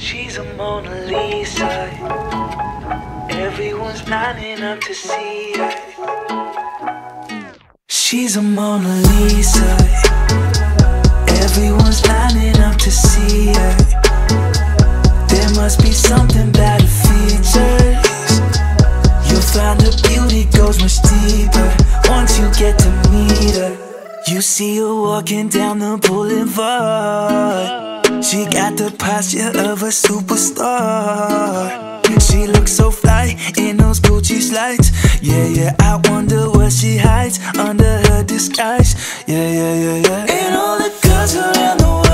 She's a Mona Lisa. Everyone's lining up to see her. She's a Mona Lisa. Everyone's lining up to see her. There must be something about her features. You'll find her beauty goes much deeper once you get to meet her. You see her walking down the boulevard. She got the posture of a superstar. She looks so fly in those Gucci slides. Yeah, yeah, I wonder what she hides under her disguise. Yeah, yeah, yeah, yeah. And all the girls around the world,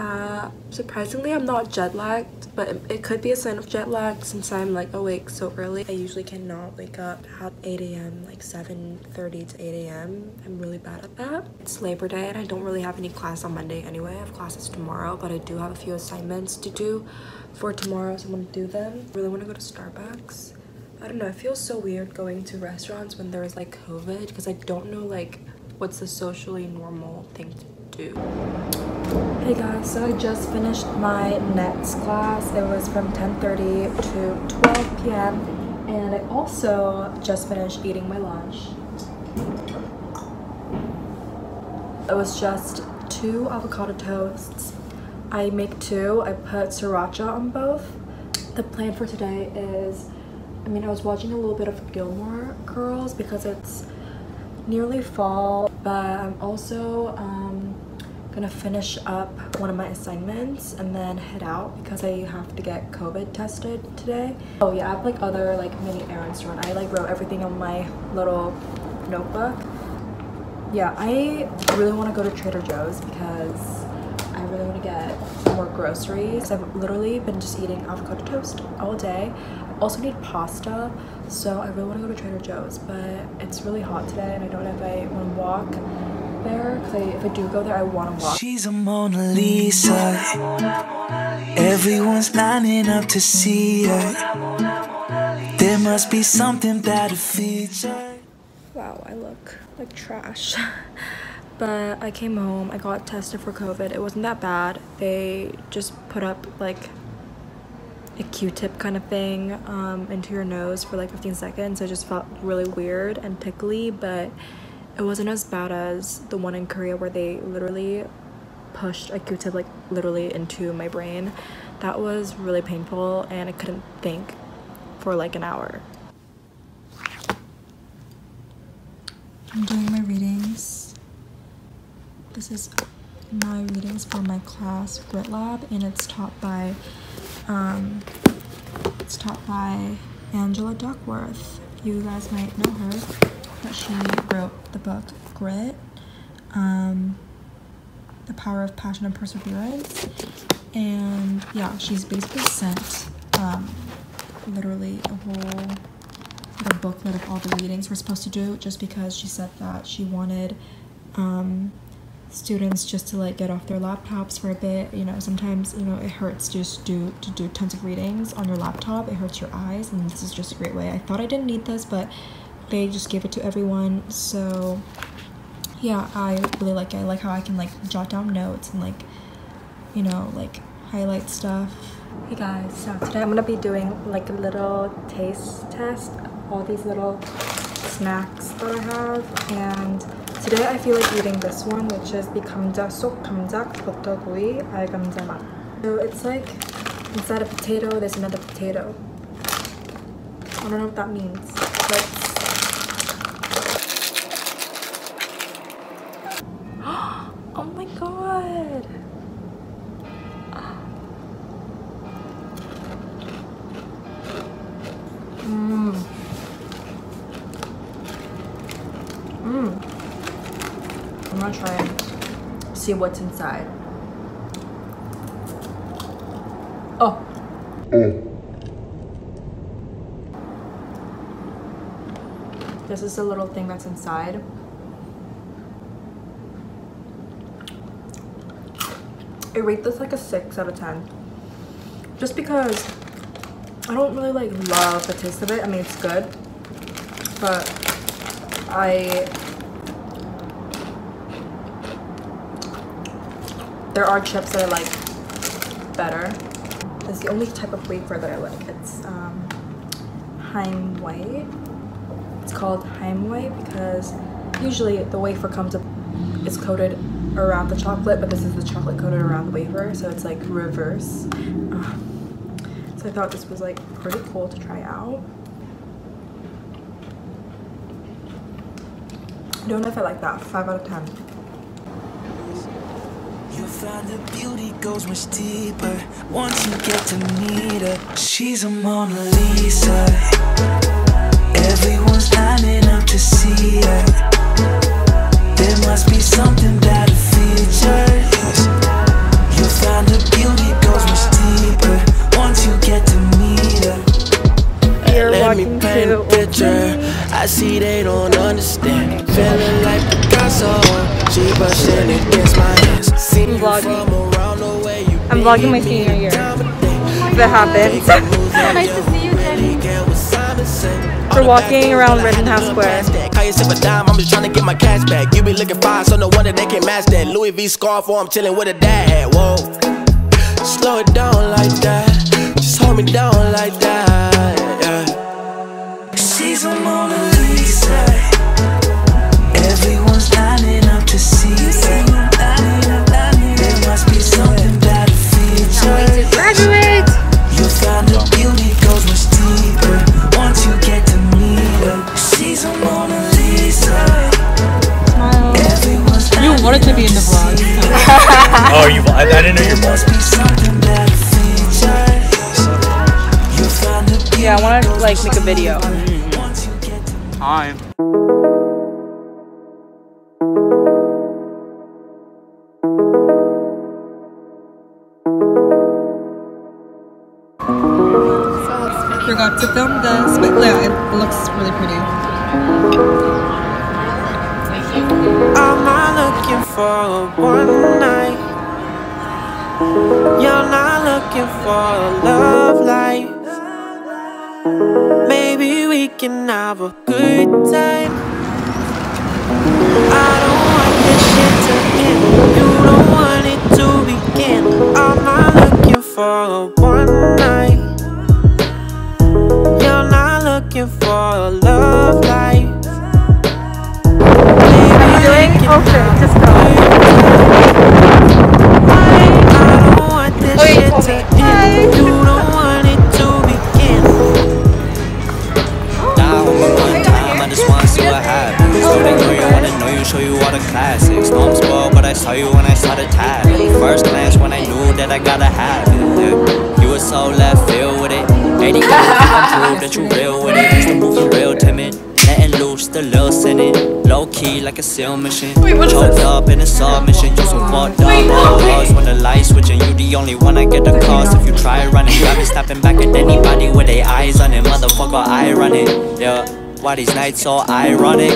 uh, surprisingly, I'm not jet lagged, but it, could be a sign of jet lag since I'm like awake so early. I usually cannot wake up at 8 a.m., like 7.30 to 8 a.m. I'm really bad at that. It's Labor Day and I don't really have any class on Monday anyway. I have classes tomorrow, but I do have a few assignments to do for tomorrow, so I'm gonna do them. I really want to go to Starbucks. I don't know, it feels so weird going to restaurants when there's like COVID because I don't know like what's the socially normal thing to do. Hey guys, so I just finished my next class. It was from 10:30 to 12 p.m. and I also just finished eating my lunch. It was just two avocado toasts. I make two. I put sriracha on both. The plan for today is I mean, I was watching a little bit of Gilmore Girls because it's nearly fall, but I'm also um, gonna finish up one of my assignments and then head out because I have to get COVID tested today. Oh yeah, I have like other like mini errands to run. I like wrote everything on my little notebook. Yeah, I really want to go to Trader Joe's because I really want to get more groceries. I've literally been just eating avocado toast all day. I also need pasta, so I really want to go to Trader Joe's, but it's really hot today and I don't know if I want to walk there because if I do go there, I want to walk. She's a Mona Lisa. Everyone's lining up to see her. There must be something about her feature. Wow, I look like trash. but I came home, I got tested for COVID. It wasn't that bad. They just put up like a q-tip kind of thing um, into your nose for like 15 seconds. It just felt really weird and tickly, but it wasn't as bad as the one in Korea where they literally pushed a q-tip like literally into my brain. That was really painful and I couldn't think for like an hour. I'm doing my readings. This is my readings for my class Grit Lab and it's taught by um, it's taught by Angela Duckworth. You guys might know her, she wrote the book Grit, um, The Power of Passion and Perseverance. And yeah, she's basically sent um, literally a whole a booklet of all the readings we're supposed to do just because she said that she wanted um, students just to like get off their laptops for a bit. You know sometimes you know it hurts just do to do tons of readings on your laptop. It hurts your eyes and this is just a great way. I thought i didn't need this but they just give it to everyone. So yeah i really like it. I like how i can like jot down notes and like you know like highlight stuff. Hey guys. So today i'm gonna be doing like a little taste test of all these little snacks that i have. And today i feel like eating this one which is the kamja sok kamjak al kamjama so it's like inside a potato there's another potato. I don't know what that means but Mmm. I'm gonna try and see what's inside. Oh. oh. This is the little thing that's inside. I rate this like a 6 out of 10. Just because I don't really like love the taste of it. I mean, it's good. But I... There are chips that I like better. It's the only type of wafer that I like. It's um, Heim White. It's called Heim White because usually the wafer comes up, it's coated around the chocolate, but this is the chocolate coated around the wafer, so it's like reverse. Um, so I thought this was like pretty cool to try out. Don't know if I like that. 5 out of 10. You find the beauty goes much deeper once you get to meet her. She's a Mona Lisa. Everyone's lining up to see her. There must be something about her features. You find the beauty goes much deeper once you get to meet her. You're Let me walking paint a to picture. I see they don't understand. Feeling like Picasso. She brushing against my hands. See you vlogging. from around the way you I'm vlogging my senior year. That happens. nice to see you, Jenny. We're walking around Rittenhouse Square. Call yourself a dime, I'm just trying to get my cash back. You be looking fine, so no wonder they can't match that. Louis V scarf, or I'm chilling with a dad. Whoa, slow it down like that. Just hold me down like that. Yeah. She's a Mona wanted to see. There must be in the vlog. Oh, you? I, I didn't know you were Must be something about her features. You find the beauty Yeah, I want to like make a video. Forgot to film this, but yeah, it looks really pretty. I'm not looking for one night. You're not looking for a love life. Maybe we can have a good time. I don't want this shit to end. You don't want it to begin. I'm not looking for one looking for a love life. Doing? Okay, just go. Oh, you told me. Hi. You don't want it to begin. Die with one time, I just wanna see what happens. Know know you wanna know you, show you all the classics. Know I'm spoiled, but I saw you when I saw the tab. First glance when I knew that I gotta have it. You were so left field with it. 80 years, prove that you real with it. Used to move real timid. Letting loose the little sinning. Low key like a seal mission. Choked up in a submission. You some fucked up. Cause when the light switching, you the only one I get the calls. If you try running, got me snapping back at anybody with their eyes on it. Motherfucker, I run it. Yeah, why these nights so ironic?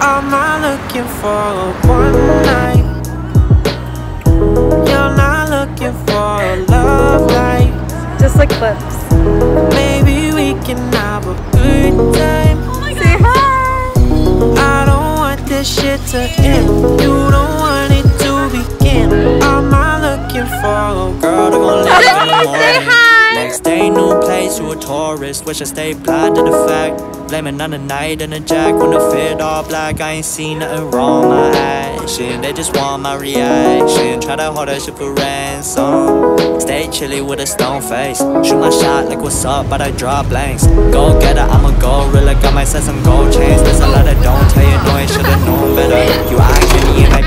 I'm not looking for a one night. Love life. Just like clips. Maybe we can have a good time. Say hi! I don't want this shit to end. You don't want it to begin. I'm not looking for a Girl, leave in the morning. Day, new place, you a tourist. Wish I stayed blind to the fact. Blaming on the night and the jack when the fit all black. I ain't seen nothing wrong, my action. They just want my reaction. Try to hold that shit for ransom. Stay chilly with a stone face. Shoot my shot like what's up, but I draw blanks. Go get getter, I'm a gorilla. Got myself some gold chains. There's a lot I don't tell you, no, I should've known better. You I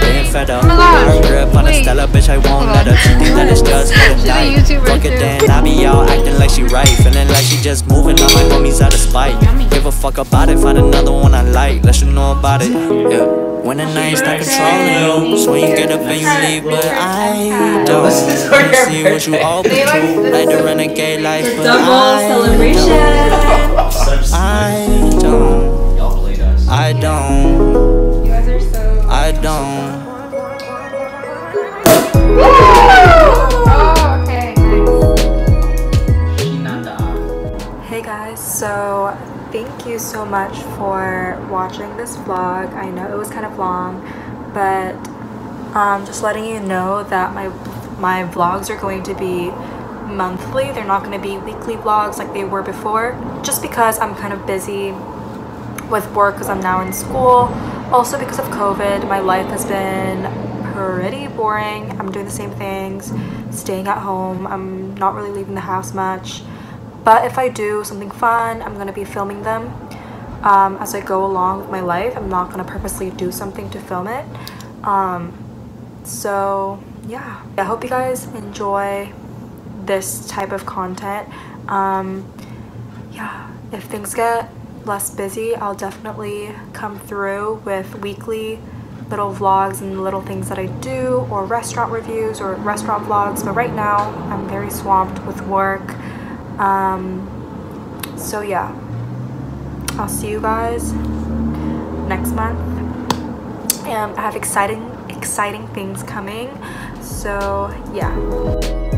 getting fed up. Oh my gosh, Iron grip on a wait. Stella, bitch, I won't Hold let on. up. She think that it's just for the She's a night. YouTuber Fuck it too. then, I be out acting like she right, feeling like she just moving on my homies out of spite. Give a fuck about it, find another one I like, let you know about it. Yeah. When the night's not controlling you, so you get up and you leave, but I don't. Wanna see what you open to, like the renegade life, but I don't. I don't. Y'all played us. I don't. Hey guys, so thank you so much for watching this vlog. I know it was kind of long, but um, just letting you know that my my vlogs are going to be monthly. They're not going to be weekly vlogs like they were before, just because I'm kind of busy with work because I'm now in school. Also because of COVID, my life has been pretty boring. I'm doing the same things, staying at home. I'm not really leaving the house much. But if I do something fun, I'm gonna be filming them um, as I go along with my life. I'm not gonna purposely do something to film it. Um, so yeah, I hope you guys enjoy this type of content. Um, yeah, if things get less busy, I'll definitely come through with weekly little vlogs and little things that I do, or restaurant reviews or restaurant vlogs. But right now, I'm very swamped with work. Um, so yeah, I'll see you guys next month. And I have exciting, exciting things coming. So yeah.